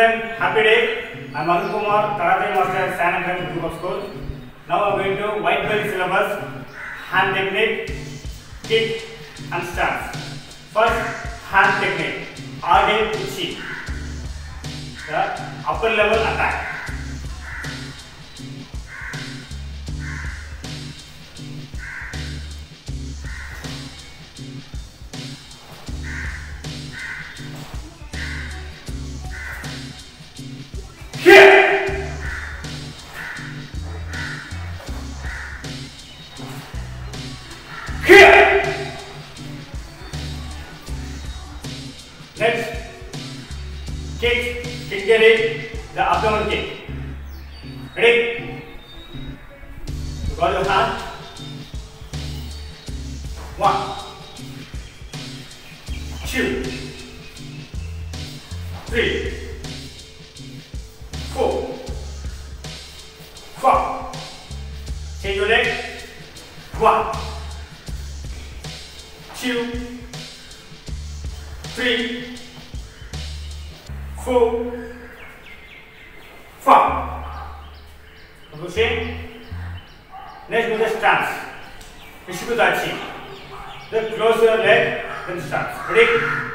children, happy day. I'm Arun Kumar, Karate Master, San Academy Group of School. Now I'm going to white belt syllabus, hand technique, kick and stance. First, hand technique, Age Uchi. The upper level attack. Kick, kick the leg, the abdomen kick. Ready? You got your hand. One, two, three, four, five. Change your leg. One, two, three, four, five. Pushing. Next, do the stance. Ishikudachi. Then close your leg, then stance. Ready?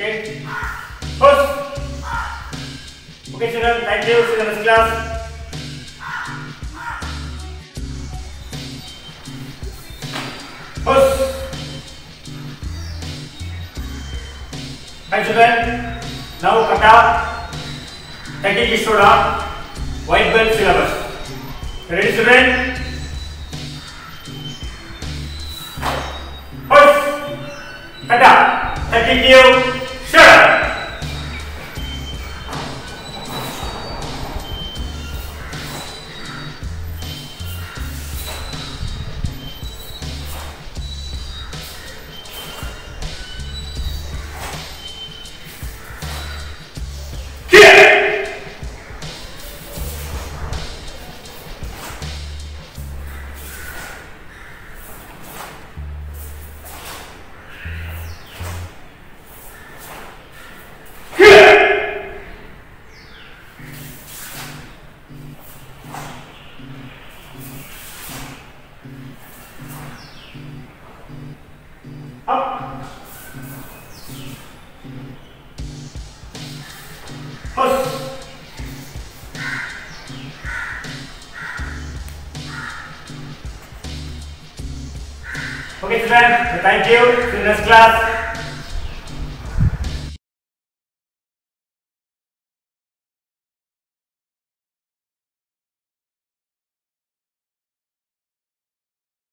Okay. Okay, children. Thank you. See you next class. Push. Right, children. Now kata. Taikyoku Shodan. White belt syllabus. Ready, children? Push. Kata. Taking you. Up. Push. Okay, children. Thank you. See you next class.